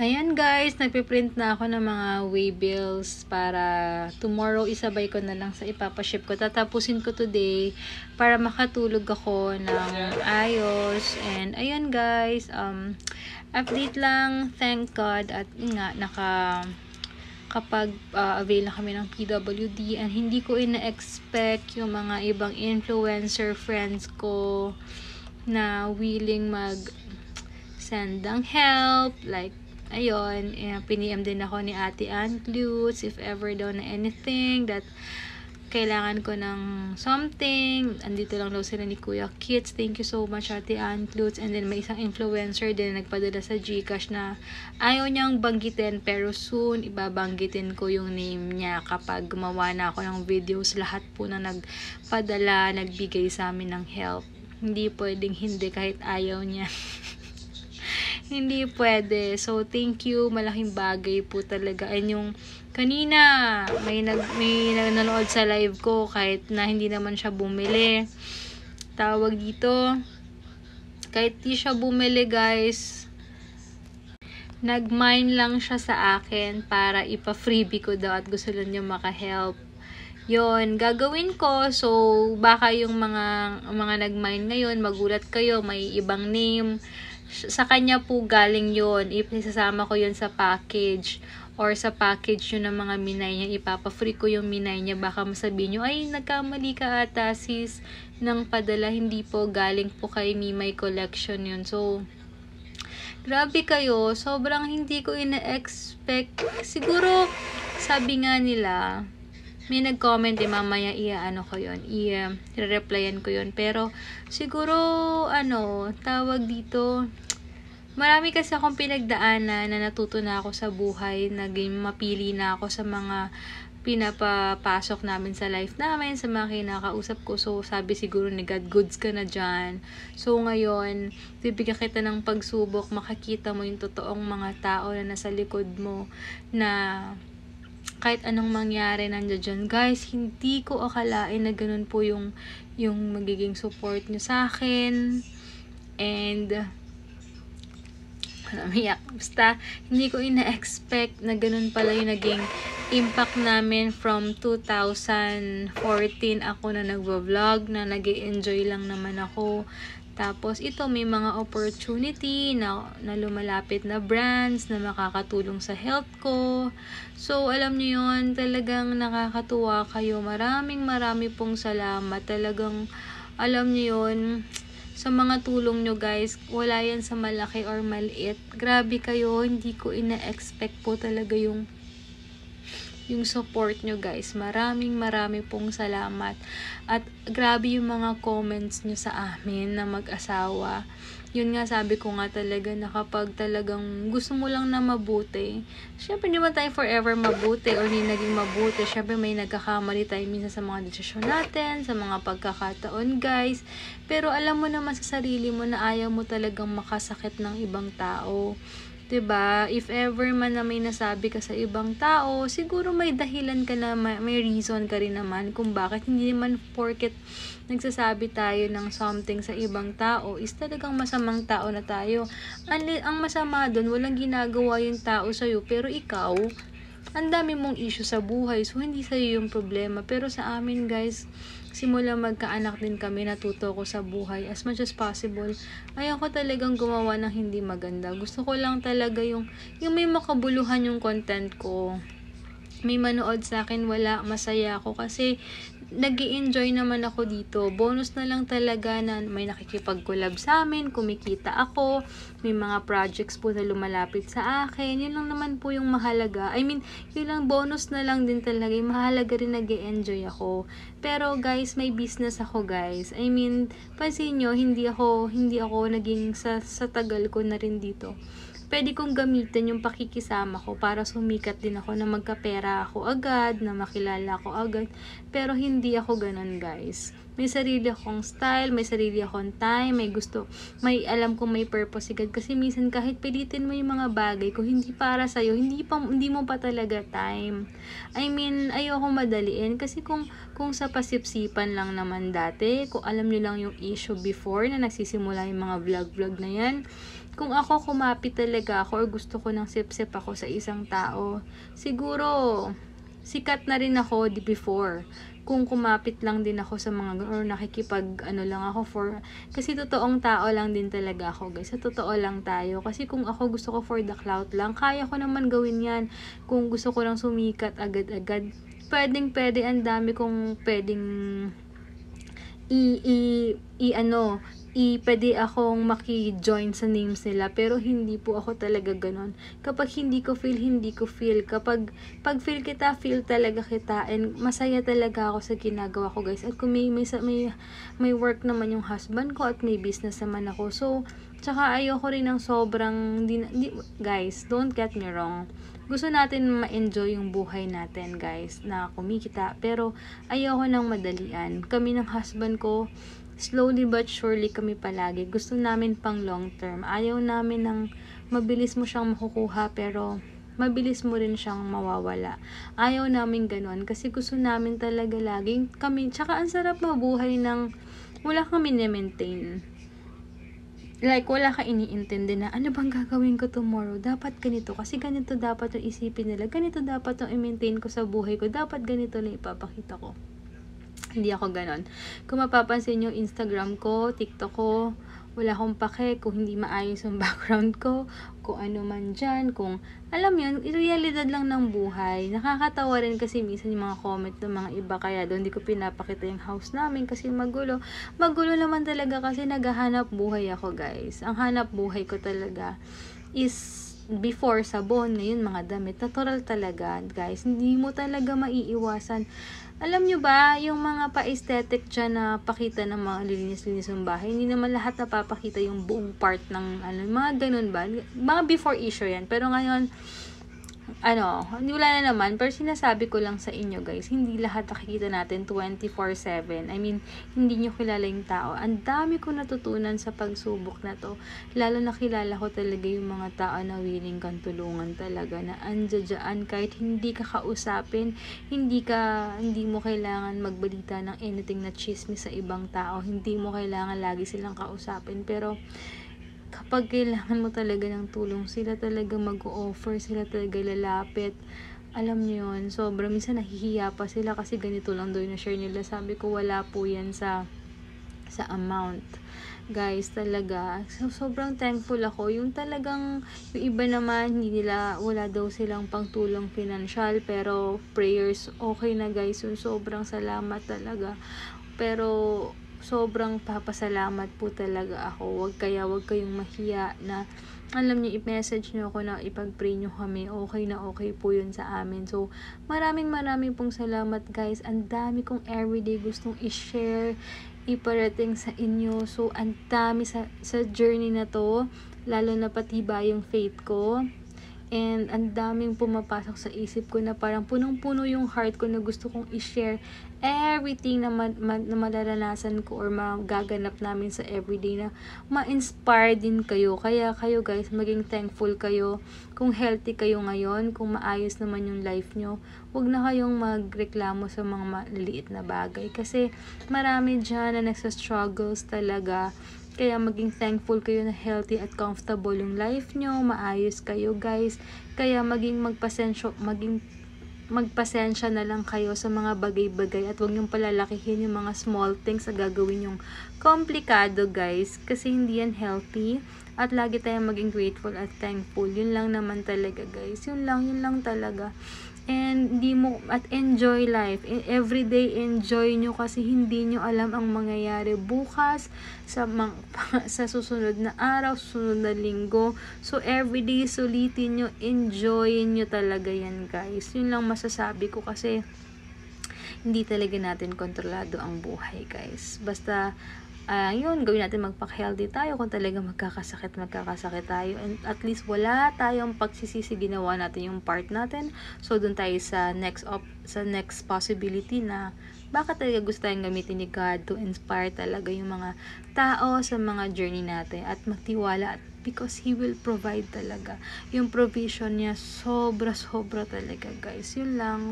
Ayan guys, nagpiprint na ako ng mga waybills para tomorrow isabay ko na lang sa ipapaship ko. Tatapusin ko today para makatulog ako ng ayos. And ayan guys, um, update lang, thank God. At nga, naka kapag uh, avail na kami ng PWD and hindi ko ina-expect yung mga ibang influencer friends ko na willing mag send ng help. Like ayun, eh, piniem din ako ni Ate Ann Clutes if ever daw na anything that kailangan ko ng something. Andito lang daw sila ni Kuya Kits. Thank you so much, Ate Ann Clutes. And then, may isang influencer din na nagpadala sa Gcash na ayaw niyang banggitin pero soon, ibabanggitin ko yung name niya kapag gumawa na ako ng videos. Lahat po na nagpadala, nagbigay sa amin ng help. Hindi pwedeng hindi kahit ayaw niya. hindi pwede. So, thank you. Malaking bagay po talaga. And yung kanina, may, nag, may nanonood sa live ko kahit na hindi naman siya bumili. Tawag dito. Kahit di siya bumili, guys, nag-mine lang siya sa akin para ipa-freebie ko daw at gusto lang niya maka-help. Yon, gagawin ko. So, baka yung mga mga nag-mine ngayon, magulat kayo, may ibang name sa kanya po galing yon Ipasasama ko yon sa package or sa package yun ng mga minay niya, ipapa-free ko yung minay niya. Baka masabihin nyo, ay, nagkamali ka ata sis ng padala. Hindi po, galing po kay Mimay Collection yun. So, grabe kayo. Sobrang hindi ko ina-expect. Siguro, sabi nga nila, may nag-comment eh, mamaya i-ano ko yun, i-replyan ko yun. Pero, siguro, ano, tawag dito, Marami kasi akong pinagdaanan na natuto na ako sa buhay, naging mapili na ako sa mga pinapapasok namin sa life namin, sa mga kinakausap ko. So, sabi siguro ni God, goods ka na dyan. So, ngayon, bibigyan kita ng pagsubok, makakita mo yung totoong mga tao na nasa likod mo, na kahit anong mangyari nandiyan dyan. Guys, hindi ko akalain na ganun po yung, yung magiging support nyo sa akin. And, umiyak. Basta, hindi ko ina-expect na ganun pala yung naging impact namin from 2014 ako na nagvo-vlog, na nag enjoy lang naman ako. Tapos, ito may mga opportunity na, na lumalapit na brands na makakatulong sa health ko. So, alam niyo yun, talagang nakakatuwa kayo. Maraming marami pong salamat. Talagang, alam niyo yun, sa mga tulong nyo guys. Wala yan sa malaki or maliit. Grabe kayo, hindi ko ina-expect po talaga yung yung support nyo guys. Maraming marami pong salamat. At grabe yung mga comments nyo sa amin na mag-asawa yun nga sabi ko nga talaga na kapag talagang gusto mo lang na mabuti, syempre hindi man tayo forever mabuti or hindi naging mabuti. Syempre may nagkakamali tayo minsan sa mga desisyon natin, sa mga pagkakataon guys. Pero alam mo naman sa sarili mo na ayaw mo talagang makasakit ng ibang tao. 'Di ba? If ever man na may nasabi ka sa ibang tao, siguro may dahilan ka na may reason ka rin naman kung bakit hindi naman porket nagsasabi tayo ng something sa ibang tao is talagang masamang tao na tayo. Ang, ang masama doon, walang ginagawa yung tao sa'yo, pero ikaw, ang dami mong issue sa buhay, so hindi sa'yo yung problema. Pero sa amin guys, simula magkaanak din kami, natuto ko sa buhay as much as possible. Ayaw ko talagang gumawa ng hindi maganda. Gusto ko lang talaga yung, yung may makabuluhan yung content ko may manood sa akin, wala, masaya ako kasi nag enjoy naman ako dito. Bonus na lang talaga na may nakikipag-collab sa amin, kumikita ako, may mga projects po na lumalapit sa akin. Yun lang naman po yung mahalaga. I mean, yun lang bonus na lang din talaga. Yung mahalaga rin nag enjoy ako. Pero guys, may business ako guys. I mean, pansin nyo, hindi ako, hindi ako naging sa, sa tagal ko na rin dito pwede kong gamitin yung pakikisama ko para sumikat din ako na magkapera ako agad, na makilala ako agad. Pero hindi ako ganun guys. May sarili akong style, may sarili akong time, may gusto, may alam kong may purpose agad. Kasi minsan kahit pilitin mo yung mga bagay, kung hindi para sa'yo, hindi, pa, hindi mo pa talaga time. I mean, ayoko madaliin. Kasi kung, kung sa pasipsipan lang naman dati, kung alam nyo lang yung issue before na nagsisimula yung mga vlog-vlog na yan, kung ako kumapit talaga ako or gusto ko ng sip-sip ako sa isang tao, siguro sikat na rin ako before. Kung kumapit lang din ako sa mga or nakikipag ano lang ako for kasi totoong tao lang din talaga ako guys. Sa totoo lang tayo. Kasi kung ako gusto ko for the clout lang kaya ko naman gawin yan. Kung gusto ko lang sumikat agad-agad pwedeng pwede. Ang dami kong pwedeng i, i, i ano i pwede akong maki-join sa names nila pero hindi po ako talaga ganon. Kapag hindi ko feel, hindi ko feel. Kapag pag feel kita, feel talaga kita and masaya talaga ako sa ginagawa ko guys. At kung may may may, may work naman yung husband ko at may business naman ako. So, tsaka ayoko rin ng sobrang di, di, guys, don't get me wrong. Gusto natin ma-enjoy yung buhay natin, guys, na kumikita. Pero ayoko nang madalian. Kami ng husband ko, slowly but surely kami palagi. Gusto namin pang long term. Ayaw namin ng mabilis mo siyang makukuha pero mabilis mo rin siyang mawawala. Ayaw namin ganun kasi gusto namin talaga laging kami. Tsaka ang sarap mabuhay ng wala kami na-maintain. Like, wala ka iniintindi na, ano bang gagawin ko tomorrow? Dapat ganito. Kasi ganito dapat yung isipin nila. Ganito dapat yung i-maintain ko sa buhay ko. Dapat ganito na ipapakita ko. Hindi ako ganon. Kung mapapansin nyo, Instagram ko, TikTok ko, wala akong pake kung hindi maayos yung background ko, kung ano man dyan, kung, alam yun, realidad lang ng buhay. Nakakatawa rin kasi minsan yung mga comment ng mga iba, kaya doon hindi ko pinapakita yung house namin kasi magulo. Magulo naman talaga kasi naghahanap buhay ako, guys. Ang hanap buhay ko talaga is before sabon, ngayon mga damit. Natural talaga, guys. Hindi mo talaga maiiwasan alam nyo ba, yung mga pa-aesthetic dyan na pakita ng mga linis-linis ng bahay, hindi naman lahat napapakita yung buong part ng, ano, mga ganun ba? Mga before issue yan. Pero ngayon, ano, hindi wala na naman, pero sinasabi ko lang sa inyo guys, hindi lahat nakikita natin 24-7. I mean, hindi nyo kilala yung tao. Ang dami ko natutunan sa pagsubok na to. Lalo na kilala ko talaga yung mga tao na willing kang tulungan talaga, na andyan kahit hindi ka kausapin, hindi ka, hindi mo kailangan magbalita ng anything na chismis sa ibang tao, hindi mo kailangan lagi silang kausapin, pero kapag kailangan mo talaga ng tulong, sila talaga mag-offer, sila talaga lalapit. Alam niyo yun, sobrang minsan nahihiya pa sila kasi ganito lang daw yung share nila. Sabi ko, wala po yan sa sa amount. Guys, talaga, so, sobrang thankful ako. Yung talagang, yung iba naman, hindi nila, wala daw silang pangtulong financial, pero prayers, okay na guys. Yung sobrang salamat talaga. Pero, sobrang papasalamat po talaga ako. Wag kaya, wag kayong mahiya na alam niyo, i-message niyo ako na ipag-pray niyo kami. Okay na okay po yun sa amin. So, maraming maraming pong salamat guys. Ang dami kong everyday gustong i-share, iparating sa inyo. So, ang dami sa, sa journey na to. Lalo na pati ba yung faith ko And ang daming pumapasok sa isip ko na parang punong-puno yung heart ko na gusto kong i-share everything na, ma- ma- na malaranasan ko or magaganap namin sa everyday na ma-inspire din kayo. Kaya kayo guys, maging thankful kayo. Kung healthy kayo ngayon, kung maayos naman yung life nyo, huwag na kayong magreklamo sa mga maliliit na bagay. Kasi marami dyan na nagsa-struggles talaga kaya maging thankful kayo na healthy at comfortable yung life nyo, maayos kayo guys. Kaya maging magpasensyo, maging magpasensya na lang kayo sa mga bagay-bagay at huwag niyong palalakihin yung mga small things na gagawin yung komplikado guys. Kasi hindi yan healthy. At lagi tayong maging grateful at thankful. Yun lang naman talaga guys. Yun lang yun lang talaga and di mo at enjoy life. Every day enjoy nyo kasi hindi nyo alam ang mangyayari bukas sa mang, sa susunod na araw susunod na linggo. So every day sulitin nyo enjoy nyo talaga yan guys. Yun lang masasabi ko kasi hindi talaga natin kontrolado ang buhay guys. Basta uh, yun, gawin natin magpaka-healthy tayo kung talaga magkakasakit, magkakasakit tayo. And at least wala tayong pagsisisi, ginawa natin yung part natin. So, dun tayo sa next op, sa next possibility na bakit talaga gusto tayong gamitin ni God to inspire talaga yung mga tao sa mga journey natin at magtiwala at because He will provide talaga. Yung provision niya, sobra-sobra talaga guys. Yun lang.